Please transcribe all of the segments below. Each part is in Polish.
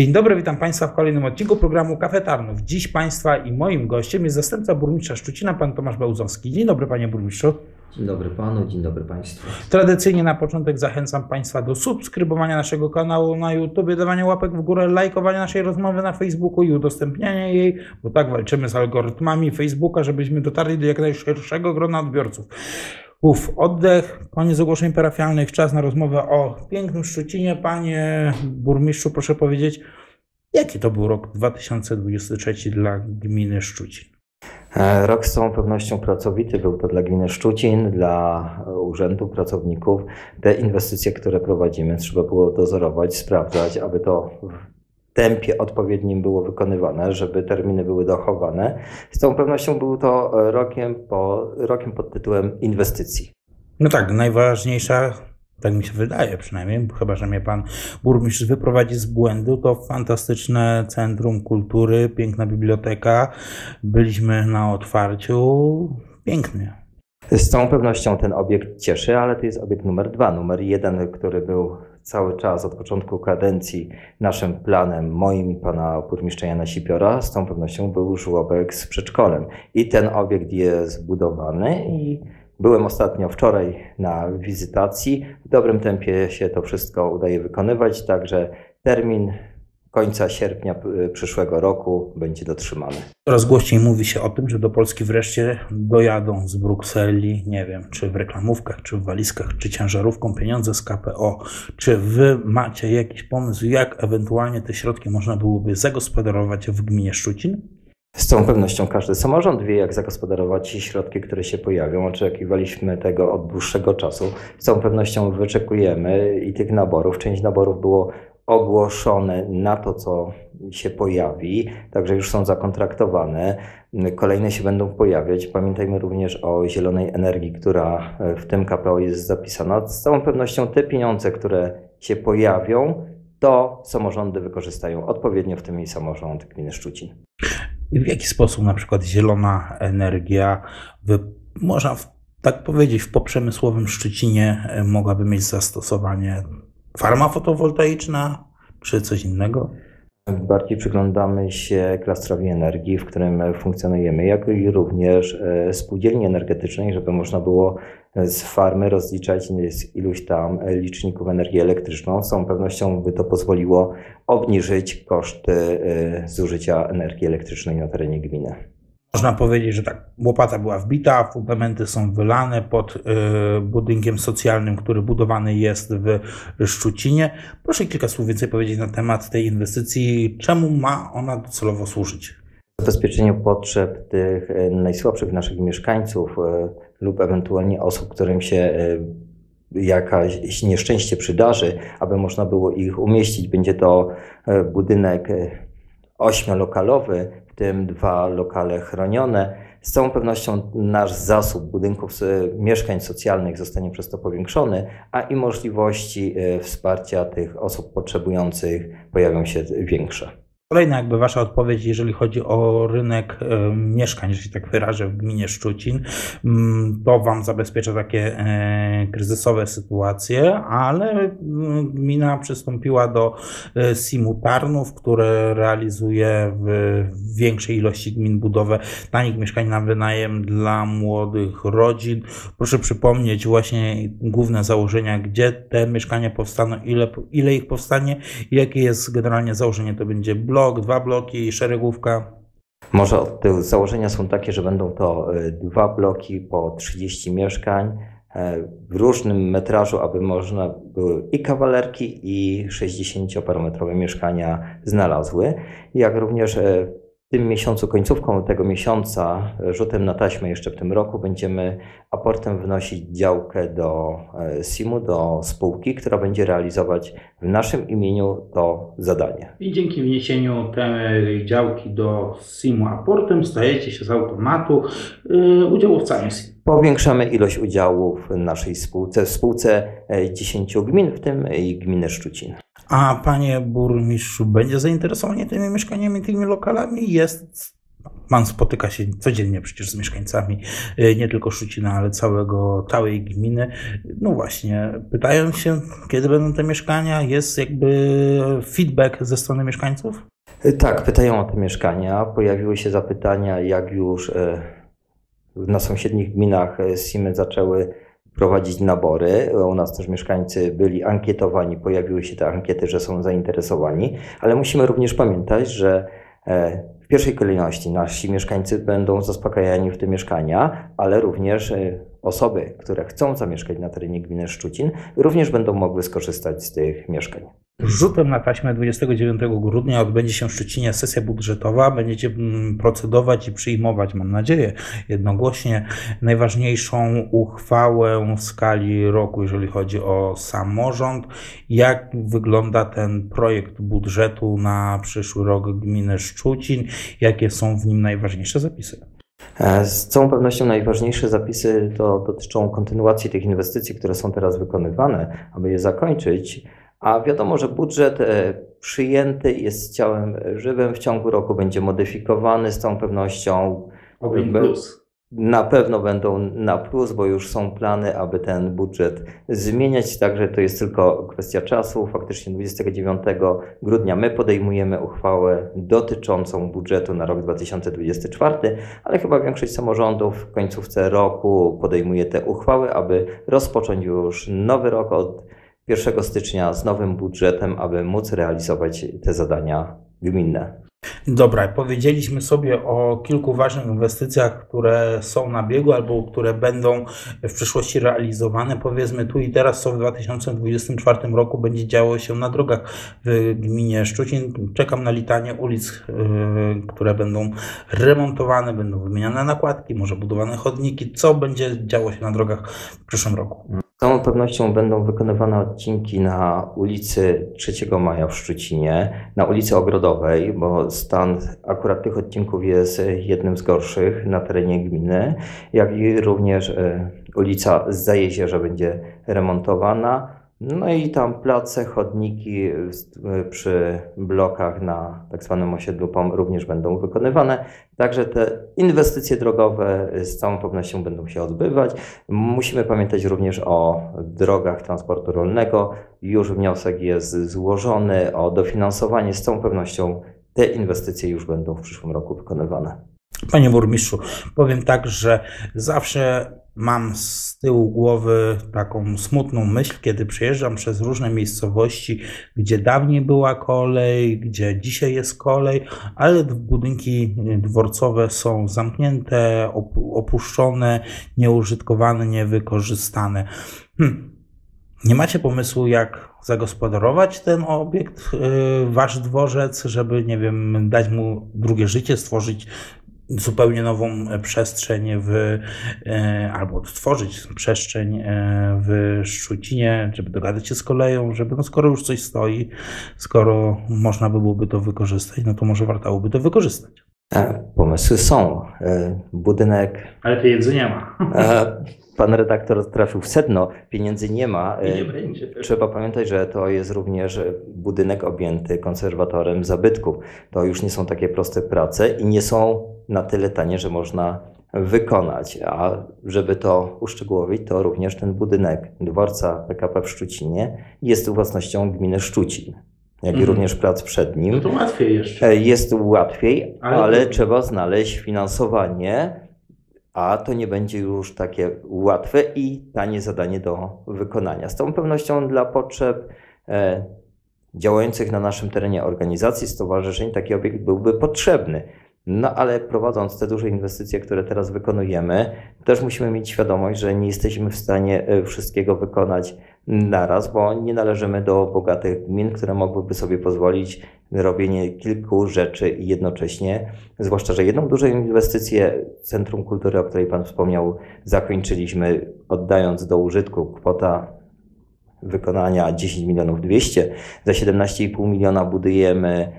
Dzień dobry, witam Państwa w kolejnym odcinku programu Kafe Tarnów. Dziś Państwa i moim gościem jest zastępca burmistrza Szczucina, pan Tomasz Bełzowski. Dzień dobry, panie burmistrzu. Dzień dobry panu, dzień dobry państwu. Tradycyjnie na początek zachęcam Państwa do subskrybowania naszego kanału na YouTube, dawania łapek w górę, lajkowania naszej rozmowy na Facebooku i udostępniania jej, bo tak walczymy z algorytmami Facebooka, żebyśmy dotarli do jak najszerszego grona odbiorców. Uf, oddech, koniec ogłoszeń parafialnych, czas na rozmowę o pięknym Szczucinie. Panie burmistrzu, proszę powiedzieć, jaki to był rok 2023 dla gminy Szczucin? E, rok z całą pewnością pracowity był to dla gminy Szczucin, dla urzędu, pracowników. Te inwestycje, które prowadzimy, trzeba było dozorować, sprawdzać, aby to tempie odpowiednim było wykonywane, żeby terminy były dochowane. Z całą pewnością był to rokiem, po, rokiem pod tytułem inwestycji. No tak, najważniejsza, tak mi się wydaje przynajmniej, chyba że mnie pan burmistrz wyprowadzi z błędu, to fantastyczne centrum kultury, piękna biblioteka. Byliśmy na otwarciu. Pięknie. Z całą pewnością ten obiekt cieszy, ale to jest obiekt numer dwa. Numer jeden, który był cały czas od początku kadencji naszym planem, moim i pana burmistrza Jana Sipiora, z całą pewnością był żłobek z przedszkolem. I ten obiekt jest budowany i byłem ostatnio wczoraj na wizytacji. W dobrym tempie się to wszystko udaje wykonywać, także termin końca sierpnia przyszłego roku będzie dotrzymany. Coraz głośniej mówi się o tym, że do Polski wreszcie dojadą z Brukseli, nie wiem, czy w reklamówkach, czy w walizkach, czy ciężarówką pieniądze z KPO. Czy wy macie jakiś pomysł, jak ewentualnie te środki można byłoby zagospodarować w gminie Szczucin? Z całą pewnością każdy samorząd wie, jak zagospodarować środki, które się pojawią. Oczekiwaliśmy tego od dłuższego czasu. Z całą pewnością wyczekujemy i tych naborów. Część naborów było ogłoszone na to, co się pojawi, także już są zakontraktowane. Kolejne się będą pojawiać. Pamiętajmy również o zielonej energii, która w tym KPO jest zapisana. Z całą pewnością te pieniądze, które się pojawią, to samorządy wykorzystają odpowiednio, w tym i samorząd gminy Szczucin. W jaki sposób na przykład zielona energia, można tak powiedzieć, w poprzemysłowym Szczecinie mogłaby mieć zastosowanie farma fotowoltaiczna czy coś innego? Bardziej przyglądamy się klastrowi energii, w którym funkcjonujemy, jak i również e, spółdzielni energetycznej, żeby można było z farmy rozliczać z iluś tam liczników energii elektryczną. Z całą pewnością by to pozwoliło obniżyć koszty e, zużycia energii elektrycznej na terenie gminy. Można powiedzieć, że tak, łopata była wbita, fundamenty są wylane pod y, budynkiem socjalnym, który budowany jest w Szczucinie. Proszę kilka słów więcej powiedzieć na temat tej inwestycji. Czemu ma ona docelowo służyć? Zabezpieczeniu potrzeb tych y, najsłabszych naszych mieszkańców y, lub ewentualnie osób, którym się jakaś nieszczęście przydarzy, aby można było ich umieścić. Będzie to budynek ośmiolokalowy, tym dwa lokale chronione. Z całą pewnością nasz zasób budynków mieszkań socjalnych zostanie przez to powiększony, a i możliwości e, wsparcia tych osób potrzebujących pojawią się większe. Kolejna jakby wasza odpowiedź, jeżeli chodzi o rynek mieszkań, że się tak wyrażę, w gminie Szczucin, mm, to wam zabezpiecza takie e, kryzysowe sytuacje, ale mm, gmina przystąpiła do e, SIM-u Tarnów, które realizuje w większej ilości gmin budowę tanich mieszkań na wynajem dla młodych rodzin. Proszę przypomnieć właśnie główne założenia, gdzie te mieszkania powstaną, ile, ile ich powstanie jakie jest generalnie założenie. To będzie blok, blok, dwa bloki, szeregówka? Może te założenia są takie, że będą to e, dwa bloki po 30 mieszkań e, w różnym metrażu, aby można były i kawalerki, i 60-parometrowe mieszkania znalazły, jak również e, tym miesiącu, końcówką tego miesiąca, rzutem na taśmę jeszcze w tym roku, będziemy aportem wnosić działkę do e, SIM-u, do spółki, która będzie realizować w naszym imieniu to zadanie. I dzięki wniesieniu tej działki do SIM-u aportem stajecie się z automatu yy, udziałowcami SIM. Powiększamy ilość udziałów w naszej spółce, w spółce 10 e, gmin, w tym i gminy Szczucin. A panie burmistrzu, będzie zainteresowanie tymi mieszkaniami, tymi lokalami? Jest Pan spotyka się codziennie przecież z mieszkańcami y, nie tylko Szczucina, ale całego, całej gminy. No właśnie, pytają się, kiedy będą te mieszkania? Jest jakby feedback ze strony mieszkańców? Tak, pytają o te mieszkania. Pojawiły się zapytania, jak już e, na sąsiednich gminach SIMy zaczęły prowadzić nabory. U nas też mieszkańcy byli ankietowani, pojawiły się te ankiety, że są zainteresowani, ale musimy również pamiętać, że e, w pierwszej kolejności nasi mieszkańcy będą zaspokajani w te mieszkania, ale również osoby, które chcą zamieszkać na terenie gminy Szczucin, również będą mogły skorzystać z tych mieszkań. Rzutem na taśmę 29 grudnia odbędzie się w Szczecinie sesja budżetowa. Będziecie mm, procedować i przyjmować, mam nadzieję, jednogłośnie najważniejszą uchwałę w skali roku, jeżeli chodzi o samorząd. Jak wygląda ten projekt budżetu na przyszły rok gminy Szczucin? Jakie są w nim najważniejsze zapisy? E, z całą pewnością najważniejsze zapisy to dotyczą kontynuacji tych inwestycji, które są teraz wykonywane, aby je zakończyć. A wiadomo, że budżet e, przyjęty jest ciałem żywym, w ciągu roku będzie modyfikowany z całą pewnością. Ogień plus. Na pewno będą na plus, bo już są plany, aby ten budżet zmieniać, także to jest tylko kwestia czasu. Faktycznie 29 grudnia my podejmujemy uchwałę dotyczącą budżetu na rok 2024, ale chyba większość samorządów w końcówce roku podejmuje te uchwały, aby rozpocząć już nowy rok od 1 stycznia z nowym budżetem, aby móc realizować te zadania gminne. Dobra, powiedzieliśmy sobie o kilku ważnych inwestycjach, które są na biegu albo które będą w przyszłości realizowane. Powiedzmy tu i teraz, co w 2024 roku będzie działo się na drogach w gminie Szczucin. Czekam na litanie ulic, yy, które będą remontowane, będą wymieniane nakładki, może budowane chodniki. Co będzie działo się na drogach w przyszłym roku? Całą pewnością będą wykonywane odcinki na ulicy 3 Maja w Szczucinie, na ulicy Ogrodowej, bo stan akurat tych odcinków jest jednym z gorszych na terenie gminy, jak i również e, ulica Zajezierza będzie remontowana. No i tam place, chodniki przy blokach na tak zwanym osiedlu POM również będą wykonywane. Także te inwestycje drogowe z całą pewnością będą się odbywać. Musimy pamiętać również o drogach transportu rolnego. Już wniosek jest złożony o dofinansowanie. Z całą pewnością te inwestycje już będą w przyszłym roku wykonywane. Panie burmistrzu, powiem tak, że zawsze mam z tyłu głowy taką smutną myśl, kiedy przejeżdżam przez różne miejscowości, gdzie dawniej była kolej, gdzie dzisiaj jest kolej, ale budynki dworcowe są zamknięte, opuszczone, nieużytkowane, niewykorzystane. Hm. Nie macie pomysłu, jak zagospodarować ten obiekt, y, wasz dworzec, żeby, nie wiem, dać mu drugie życie, stworzyć zupełnie nową e, przestrzeń w, e, albo odtworzyć przestrzeń e, w Szczucinie, żeby dogadać się z koleją, żeby no skoro już coś stoi, skoro można by byłoby to wykorzystać, no to może warto byłoby to wykorzystać. Pomysły są. Budynek. Ale pieniędzy nie ma. Pan redaktor trafił w sedno, pieniędzy nie ma. I nie będzie. Trzeba pamiętać, że to jest również budynek objęty konserwatorem zabytków. To już nie są takie proste prace i nie są na tyle tanie, że można wykonać. A żeby to uszczegółowić, to również ten budynek dworca PKP w Szczucinie jest własnością gminy Szczucin. Jak i mhm. również prac przed nim. No to łatwiej jeszcze. E, jest łatwiej, ale, ale trzeba znaleźć finansowanie, a to nie będzie już takie łatwe i tanie zadanie do wykonania. Z tą pewnością dla potrzeb e, działających na naszym terenie organizacji, stowarzyszeń taki obiekt byłby potrzebny. No ale prowadząc te duże inwestycje, które teraz wykonujemy, też musimy mieć świadomość, że nie jesteśmy w stanie e, wszystkiego wykonać naraz, bo nie należymy do bogatych gmin, które mogłyby sobie pozwolić robienie kilku rzeczy jednocześnie. Zwłaszcza, że jedną dużą inwestycję Centrum Kultury, o której Pan wspomniał, zakończyliśmy oddając do użytku kwota wykonania 10 milionów 200. Za 17,5 miliona budujemy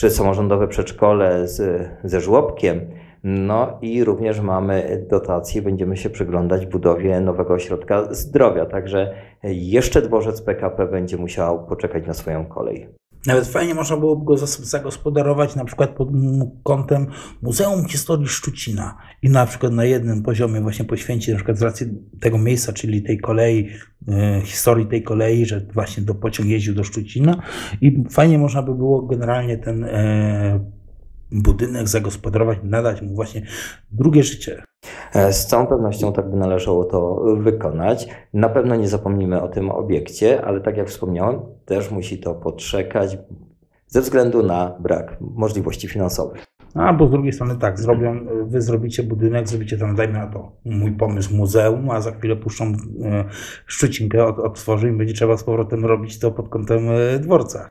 przez samorządowe przedszkole z, ze żłobkiem. No i również mamy dotacje, będziemy się przyglądać budowie nowego ośrodka zdrowia, także jeszcze dworzec PKP będzie musiał poczekać na swoją kolej. Nawet fajnie można byłoby go zagospodarować na przykład pod kątem Muzeum Historii Szczucina i na przykład na jednym poziomie właśnie poświęcić na przykład z racji tego miejsca, czyli tej kolei, e, historii tej kolei, że właśnie do pociąg jeździł do Szczucina i fajnie można by było generalnie ten e, budynek zagospodarować, nadać mu właśnie drugie życie. E, z całą pewnością tak by należało to wykonać. Na pewno nie zapomnimy o tym obiekcie, ale tak jak wspomniałem, też musi to poczekać ze względu na brak możliwości finansowych. A bo z drugiej strony tak, zrobią, wy zrobicie budynek, zrobicie tam, dajmy na to, mój pomysł muzeum, a za chwilę puszczą e, szczucinkę, otworzy i będzie trzeba z powrotem robić to pod kątem e, dworca.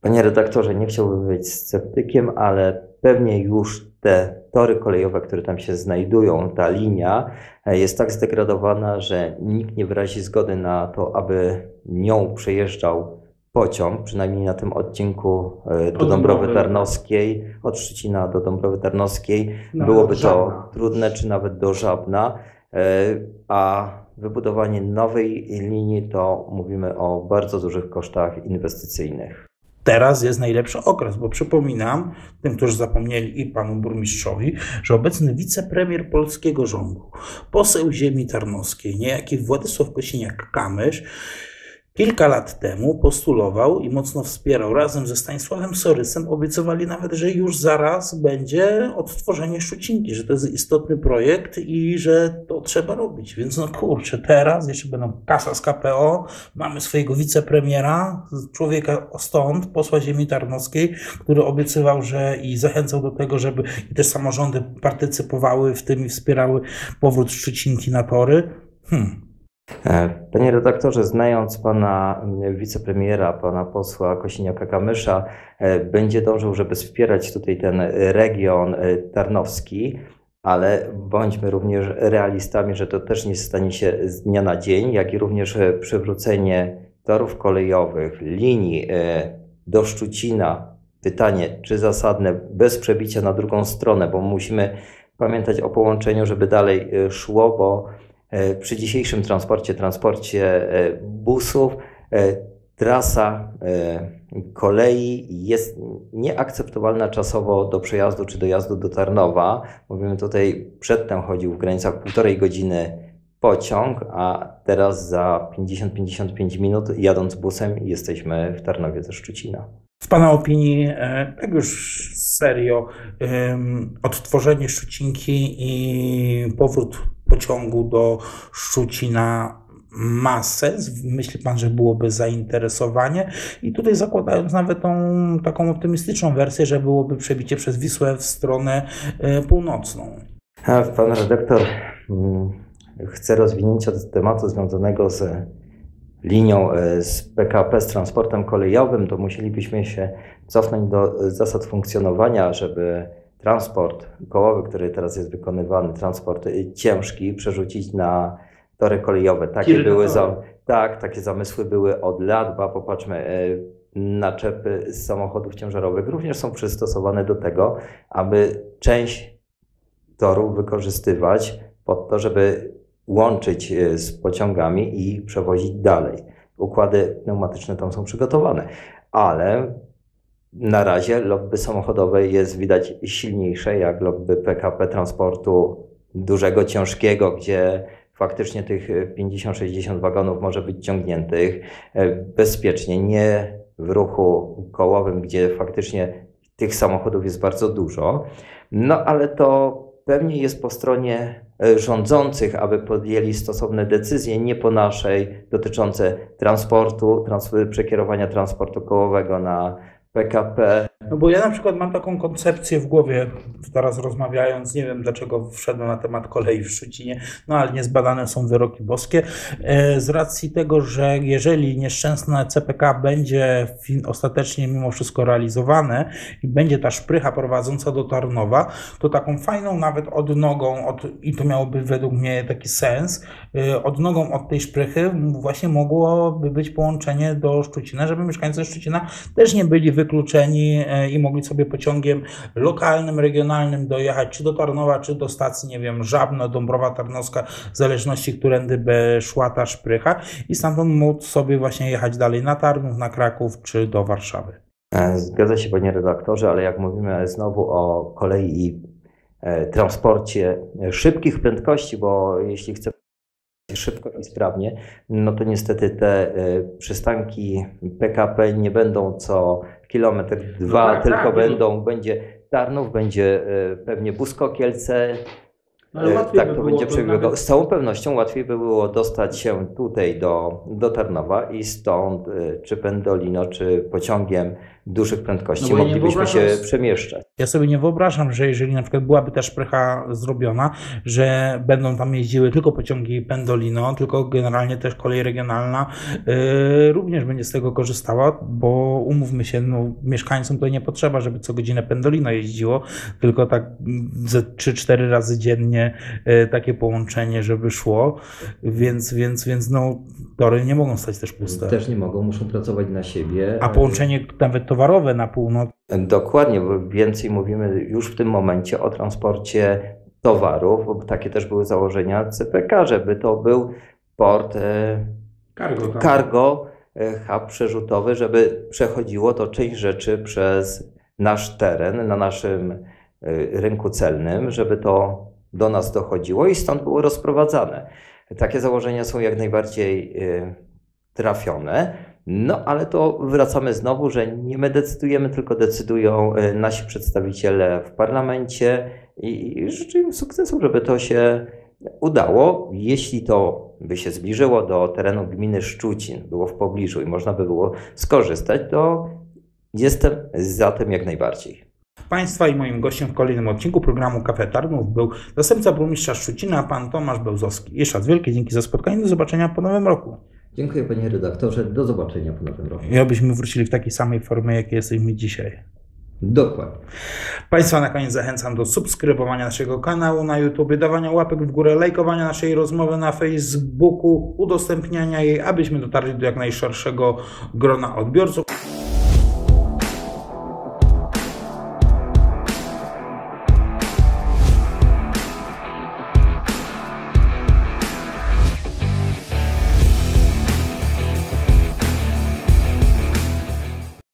Panie redaktorze, nie chciałbym być sceptykiem, ale pewnie już te tory kolejowe, które tam się znajdują, ta linia e, jest tak zdegradowana, że nikt nie wyrazi zgody na to, aby nią przejeżdżał pociąg, przynajmniej na tym odcinku e, do Dąbrowy Tarnowskiej, od Szczecina do Dąbrowy Tarnowskiej. Byłoby to trudne, czy nawet do Żabna, e, a wybudowanie nowej linii to mówimy o bardzo dużych kosztach inwestycyjnych teraz jest najlepszy okres, bo przypominam tym, którzy zapomnieli i panu burmistrzowi, że obecny wicepremier polskiego rządu, poseł ziemi tarnowskiej, niejaki Władysław Kosiniak-Kamysz, Kilka lat temu postulował i mocno wspierał razem ze Stanisławem Sorysem. Obiecywali nawet, że już zaraz będzie odtworzenie Szczucinki, że to jest istotny projekt i że to trzeba robić. Więc no kurczę, teraz jeszcze będą kasa z KPO, mamy swojego wicepremiera, człowieka stąd, posła ziemi tarnowskiej, który obiecywał, że i zachęcał do tego, żeby i też samorządy partycypowały w tym i wspierały powrót Szczucinki na tory. Hmm. E, panie redaktorze, znając pana wicepremiera, pana posła Kosiniaka-Kamysza, e, będzie dążył, żeby wspierać tutaj ten region e, tarnowski, ale bądźmy również realistami, że to też nie stanie się z dnia na dzień, jak i również przywrócenie torów kolejowych, linii do Szczucina. Pytanie, czy zasadne, bez przebicia na drugą stronę, bo musimy pamiętać o połączeniu, żeby dalej szło, bo przy dzisiejszym transporcie, transporcie e, busów, e, trasa kolei jest nieakceptowalna czasowo do przejazdu czy dojazdu do Tarnowa. Mówimy tutaj, przedtem chodził w granicach półtorej godziny pociąg, a teraz za 50-55 minut jadąc busem jesteśmy w Tarnowie ze Szczucina. Pana opinii, tak już serio, odtworzenie Szczucinki i powrót pociągu do Szczucina ma sens? Myśli Pan, że byłoby zainteresowanie? I tutaj zakładając nawet tą taką optymistyczną wersję, że byłoby przebicie przez Wisłę w stronę e, północną. A pan redaktor mm, chce rozwinięcia tematu związanego z linią e, z PKP, z transportem kolejowym, to musielibyśmy się cofnąć do zasad funkcjonowania, żeby transport kołowy, który teraz jest wykonywany, transport ciężki, przerzucić na tory kolejowe. Takie były za, tak, takie zamysły były od lat, bo popatrzmy, e, naczepy z samochodów ciężarowych również są przystosowane do tego, aby część torów wykorzystywać pod to, żeby łączyć e, z pociągami i przewozić dalej. Układy pneumatyczne tam są przygotowane, ale na razie lobby samochodowe jest widać silniejsze jak lobby PKP transportu dużego, ciężkiego, gdzie faktycznie tych 50-60 wagonów może być ciągniętych e, bezpiecznie, nie w ruchu kołowym, gdzie faktycznie tych samochodów jest bardzo dużo. No ale to pewnie jest po stronie rządzących, aby podjęli stosowne decyzje, nie po naszej, dotyczące transportu, trans przekierowania transportu kołowego na PKP. No bo ja na przykład mam taką koncepcję w głowie, teraz rozmawiając, nie wiem dlaczego wszedłem na temat kolei w Szczecinie, no ale niezbadane są wyroki boskie, e, z racji tego, że jeżeli nieszczęsne CPK będzie ostatecznie mimo wszystko realizowane i będzie ta szprycha prowadząca do Tarnowa, to taką fajną nawet odnogą, od, i to miałoby według mnie taki sens, e, odnogą od tej szprychy właśnie mogłoby być połączenie do Szczucina, żeby mieszkańcy Szczucina też nie byli wykluczeni i mogli sobie pociągiem lokalnym, regionalnym dojechać czy do Tarnowa, czy do stacji, nie wiem, Żabno, Dąbrowa Tarnowska, w zależności, którędy by szła ta szprycha i stamtąd móc sobie właśnie jechać dalej na Tarnów, na Kraków, czy do Warszawy. E, zgadza się, panie redaktorze, ale jak mówimy znowu o kolei i e, transporcie szybkich prędkości, bo jeśli chcemy szybko i sprawnie, no to niestety te e, przystanki PKP nie będą co kilometr, dwa, No tak, tylko tak, będą, będzie Tarnów, będzie pewnie Busko-Kielce, No, ale E, łatwiej tak by to będzie przebiegało. Z całą pewnością łatwiej by było dostać się tutaj do, do Tarnowa i stąd y, czy pendolino, czy pociągiem dużych prędkości No moglibyśmy się przemieszczać. Ja sobie nie wyobrażam, że jeżeli na przykład byłaby ta szprycha zrobiona, że będą tam jeździły tylko pociągi Pendolino, tylko generalnie też kolej regionalna yy, również będzie z tego korzystała, bo umówmy się, no, mieszkańcom to nie potrzeba, żeby co godzinę Pendolino jeździło, tylko tak mm, ze 3-4 razy dziennie yy, takie połączenie, żeby szło, więc, więc, więc no, tory nie mogą stać też puste. Też nie mogą, muszą pracować na siebie. A połączenie nawet towarowe na północ, Dokładnie, bo więcej mówimy już w tym momencie o transporcie towarów, bo takie też były założenia CPK, żeby to był port e, cargo, cargo, e, hub przerzutowy, żeby przechodziło to część rzeczy przez nasz teren, na naszym e, rynku celnym, żeby to do nas dochodziło i stąd było rozprowadzane. Takie założenia są jak najbardziej e, trafione. No, ale to wracamy znowu, że nie my decydujemy, tylko decydują e, nasi przedstawiciele w parlamencie i życzę im sukcesu, żeby to się udało. Jeśli to by się zbliżyło do terenu gminy Szczucin, było w pobliżu i można by było skorzystać, to jestem za tym jak najbardziej. Państwa i moim gościem w kolejnym odcinku programu Kafe Tarnów był zastępca burmistrza Szczucina, pan Tomasz Bełzowski. Jeszcze raz wielkie dzięki za spotkanie, do zobaczenia po nowym roku. Dziękuję panie redaktorze, do zobaczenia po nowym roku. I abyśmy wrócili w takiej samej formie, jakiej jesteśmy dzisiaj. Dokładnie. Państwa na koniec zachęcam do subskrybowania naszego kanału na YouTube, dawania łapek w górę, lajkowania naszej rozmowy na Facebooku, udostępniania jej, abyśmy dotarli do jak najszerszego grona odbiorców.